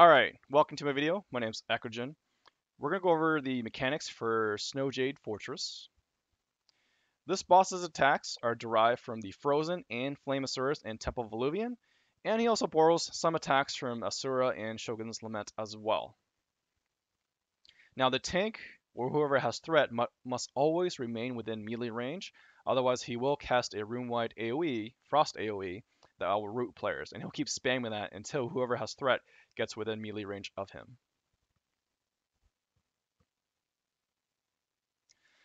Alright, welcome to my video. My name's Eckogen. We're going to go over the mechanics for Snowjade Fortress. This boss's attacks are derived from the Frozen and Flame Asuras and Temple of Eluvium, and he also borrows some attacks from Asura and Sogun's Lament as well. Now the tank, or whoever has threat, mu must always remain within melee range, otherwise he will cast a room-wide AoE, Frost AoE, that will root players, and he'll keep spamming that until whoever has threat gets within melee range of him.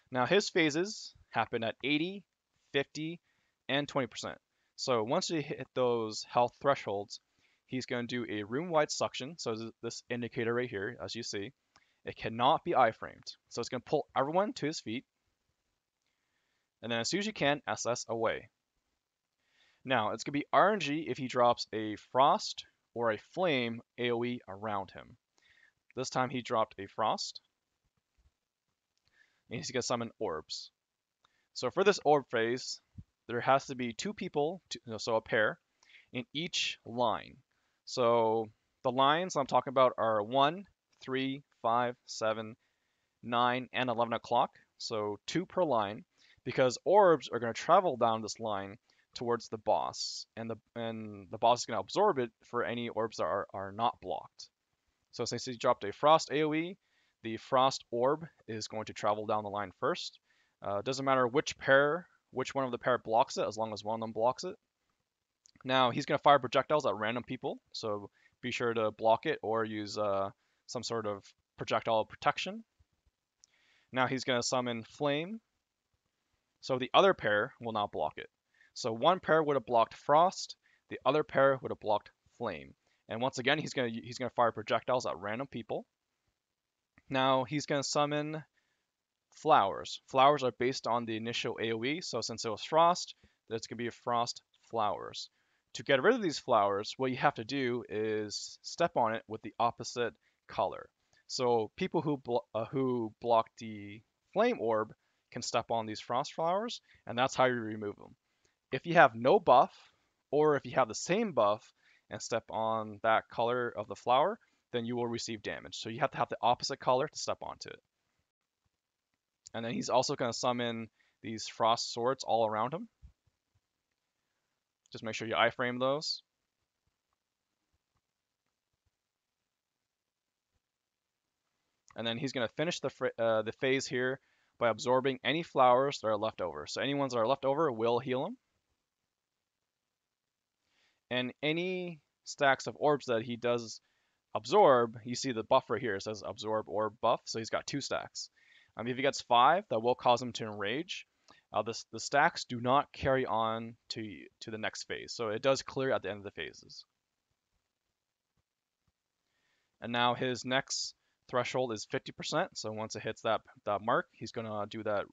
Now his phases happen at 80, 50, and 20%. So once you hit those health thresholds, he's going to do a room-wide suction. So this indicator right here, as you see, it cannot be iframed. So it's going to pull everyone to his feet. And then as soon as you can, SS away. Now, it's going to be RNG if he drops a Frost or a Flame AoE around him. This time he dropped a Frost. And he's going to summon Orbs. So for this Orb phase, there has to be two people, so a pair, in each line. So the lines I'm talking about are 1, 3, 5, 7, 9, and 11 o'clock. So two per line, because orbs are going to travel down this line towards the boss, and the and the boss is going to absorb it for any orbs that are, are not blocked. So since he dropped a Frost AoE, the Frost Orb is going to travel down the line first. Uh, doesn't matter which pair, which one of the pair blocks it, as long as one of them blocks it. Now he's going to fire projectiles at random people, so be sure to block it or use uh, some sort of projectile protection. Now he's going to summon Flame, so the other pair will not block it. So one pair would have blocked Frost, the other pair would have blocked Flame. And once again, he's gonna he's gonna fire projectiles at random people. Now he's gonna summon flowers. Flowers are based on the initial AoE, so since it was Frost, there's gonna be Frost flowers. To get rid of these flowers, what you have to do is step on it with the opposite color. So people who blo uh, who block the flame orb can step on these frost flowers, and that's how you remove them. If you have no buff, or if you have the same buff and step on that color of the flower, then you will receive damage. So you have to have the opposite color to step onto it. And then he's also going to summon these frost swords all around him. Just make sure you iframe those. And then he's going to finish the, uh, the phase here by absorbing any flowers that are left over. So any ones that are left over will heal him and any stacks of orbs that he does absorb, you see the buff right here, it says absorb orb buff, so he's got two stacks. Um, if he gets five, that will cause him to enrage. Uh, the, the stacks do not carry on to, to the next phase, so it does clear at the end of the phases. And now his next threshold is 50%, so once it hits that, that mark, he's going to do that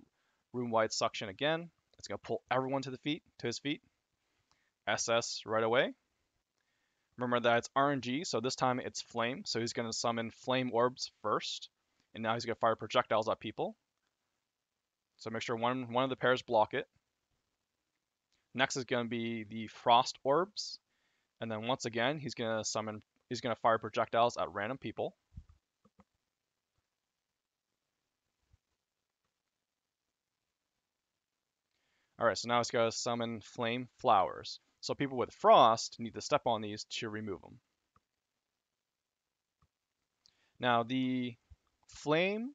room-wide suction again. It's going to pull everyone to the feet, to his feet. SS right away. Remember that it's RNG, so this time it's Flame. So he's going to summon Flame Orbs first. And now he's going to fire projectiles at people. So make sure one, one of the pairs block it. Next is going to be the Frost Orbs. And then once again, he's going to summon, he's going to fire projectiles at random people. Alright, so now he's going to summon Flame Flowers. So people with frost need to step on these to remove them. Now the flame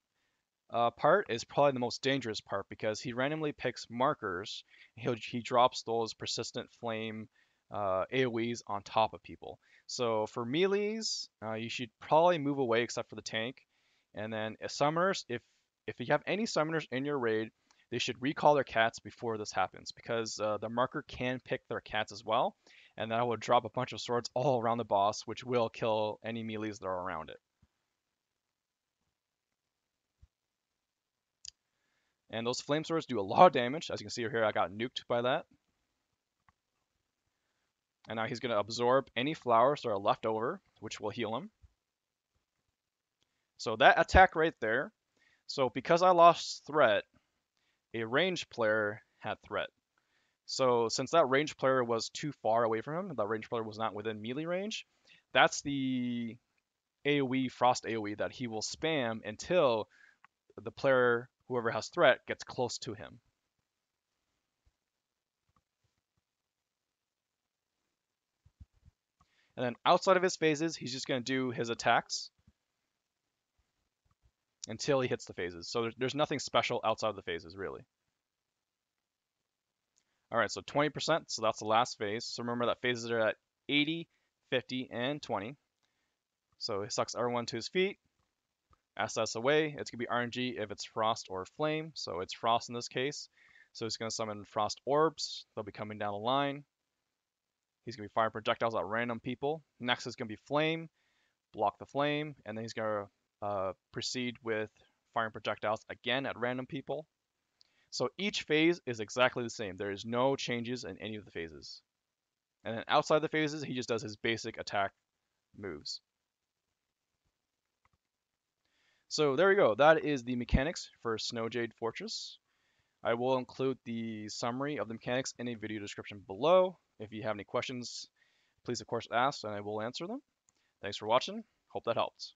uh, part is probably the most dangerous part because he randomly picks markers. He he drops those persistent flame uh, AoEs on top of people. So for melees, uh, you should probably move away except for the tank. And then summoners, if if you have any summoners in your raid, they should recall their cats before this happens because uh, the marker can pick their cats as well, and that will drop a bunch of swords all around the boss, which will kill any melees that are around it. And those flame swords do a lot of damage. As you can see here, I got nuked by that. And now he's going to absorb any flowers that are left over, which will heal him. So that attack right there. So because I lost threat, a range player had threat. So since that range player was too far away from him, that range player was not within melee range, that's the AoE, Frost AoE, that he will spam until the player, whoever has threat, gets close to him. And then outside of his phases, he's just going to do his attacks until he hits the phases. So there's nothing special outside of the phases, really. All right, so 20%, so that's the last phase. So remember that phases are at 80, 50, and 20. So he sucks everyone to his feet, SS away. It's going to be RNG if it's Frost or Flame, so it's Frost in this case. So he's going to summon Frost Orbs. They'll be coming down the line. He's going to be firing projectiles at random people. Next is going to be Flame, block the Flame, and then he's going to uh, proceed with firing projectiles again at random people. So each phase is exactly the same. There is no changes in any of the phases. And then outside the phases, he just does his basic attack moves. So there we go. That is the mechanics for Snowjade Fortress. I will include the summary of the mechanics in a video description below. If you have any questions, please of course ask and I will answer them. Thanks for watching. Hope that helps.